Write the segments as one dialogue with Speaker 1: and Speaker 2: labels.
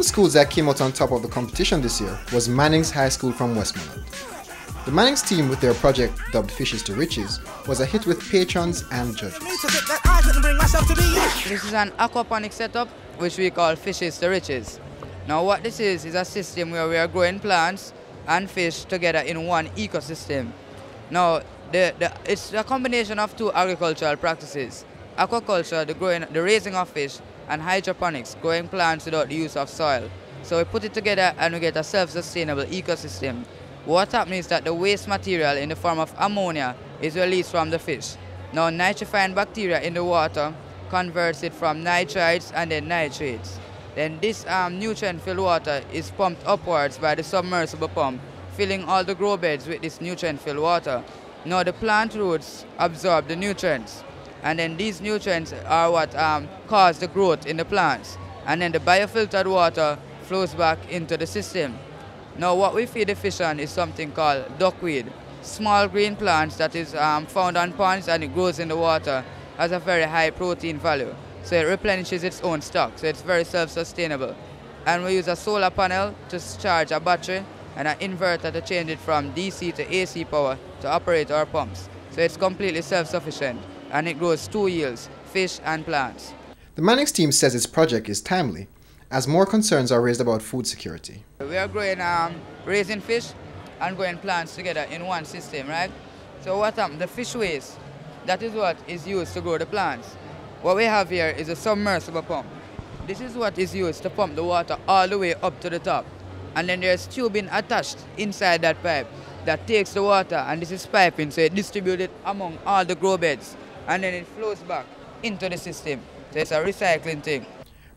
Speaker 1: One of the schools that came out on top of the competition this year was Mannings High School from Westmoreland. The Mannings team with their project dubbed Fishes to Riches was a hit with patrons and judges.
Speaker 2: This is an aquaponic setup which we call Fishes to Riches. Now what this is, is a system where we are growing plants and fish together in one ecosystem. Now the, the, it's a combination of two agricultural practices. Aquaculture, the, growing, the raising of fish, and hydroponics, growing plants without the use of soil. So we put it together and we get a self-sustainable ecosystem. What happens is that the waste material in the form of ammonia is released from the fish. Now nitrifying bacteria in the water converts it from nitrites and then nitrates. Then this um, nutrient-filled water is pumped upwards by the submersible pump, filling all the grow beds with this nutrient-filled water. Now the plant roots absorb the nutrients and then these nutrients are what um, cause the growth in the plants. And then the biofiltered water flows back into the system. Now what we feed the fish on is something called duckweed. Small green plants that is um, found on ponds and it grows in the water has a very high protein value. So it replenishes its own stock, so it's very self-sustainable. And we use a solar panel to charge a battery and an inverter to change it from DC to AC power to operate our pumps. So it's completely self-sufficient and it grows two yields, fish and plants.
Speaker 1: The Mannings team says its project is timely, as more concerns are raised about food security.
Speaker 2: We are growing, um, raising fish and growing plants together in one system, right? So what happens? The fish waste, that is what is used to grow the plants. What we have here is a submersible pump. This is what is used to pump the water all the way up to the top. And then there's tubing attached inside that pipe that takes the water and this is piping so it distributes it among all the grow beds and then it flows back into the system. So it's a recycling thing.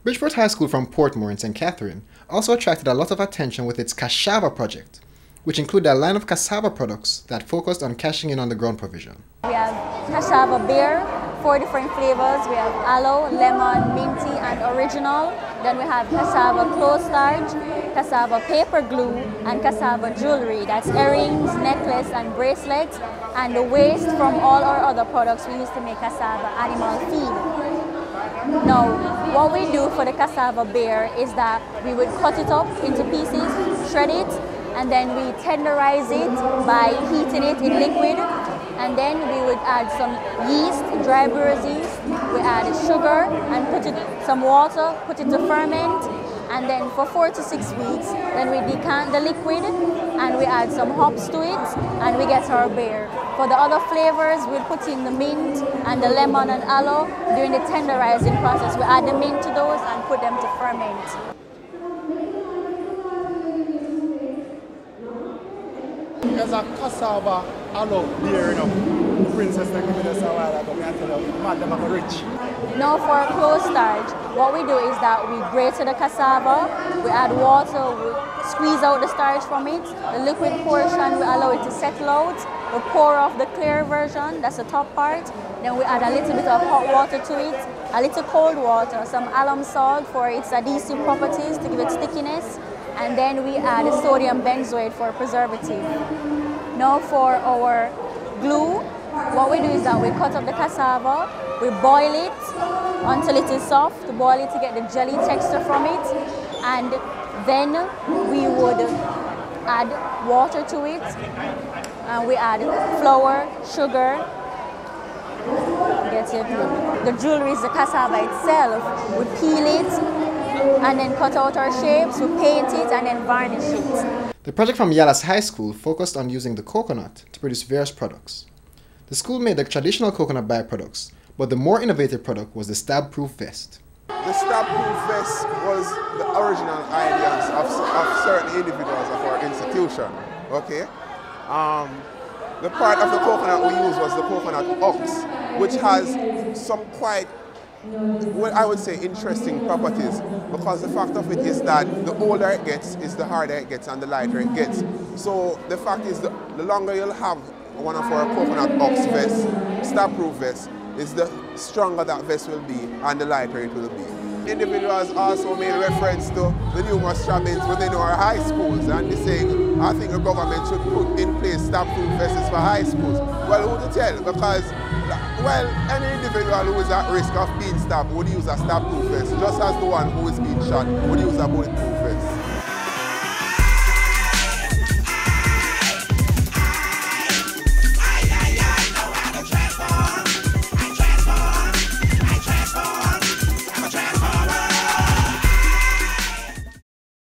Speaker 1: Bridgeport High School from Portmore in St. Catherine also attracted a lot of attention with its Cassava project, which included a line of cassava products that focused on cashing in on the ground provision.
Speaker 3: We have cassava beer, four different flavors. We have aloe, lemon, minty, and original. Then we have cassava clothes starch, cassava paper glue, and cassava jewelry. That's earrings, necklace, and bracelets. And the waste from all our other products we use to make cassava animal feed. Now, what we do for the cassava beer is that we would cut it up into pieces, shred it, and then we tenderize it by heating it in liquid and then we would add some yeast, dry brewers yeast, we add sugar and put it some water, put it to ferment and then for four to six weeks then we decant the liquid and we add some hops to it and we get our beer. For the other flavors we put in the mint and the lemon and aloe during the tenderizing process. We add the mint to those and put them to ferment.
Speaker 4: There's a cassava aloe you know. Princess me this a while ago, tell you, man, are rich.
Speaker 3: Now for a clothes starch, what we do is that we grate the cassava, we add water, we squeeze out the starch from it. The liquid portion, we allow it to settle out. We pour off the clear version, that's the top part. Then we add a little bit of hot water to it, a little cold water, some alum salt for its adhesive properties to give it stickiness and then we add sodium benzoate for preservative. Now for our glue, what we do is that we cut up the cassava, we boil it until it is soft, to boil it to get the jelly texture from it, and then we would add water to it, and we add flour, sugar, get it. The jewelry is the cassava itself. We peel it, and then cut out our shapes, we paint it and then varnish it.
Speaker 1: The project from Yallahs High School focused on using the coconut to produce various products. The school made the traditional coconut byproducts, but the more innovative product was the stab-proof vest.
Speaker 5: The stab-proof vest was the original ideas of, of certain individuals of our institution, okay? Um, the part of the coconut we used was the coconut ox, which has some quite what I would say interesting properties because the fact of it is that the older it gets is the harder it gets and the lighter it gets. So the fact is the, the longer you'll have one of our coconut ox vests, stab proof vests, is the stronger that vest will be and the lighter it will be. Individuals also made reference to the numerous trappings within our high schools and they saying, I think the government should put in place stab proof vests for high schools. Well, who to tell? Because, well, any individual who is at risk of being stabbed would use a stab proof vest, just as the one who is being shot would use a bulletproof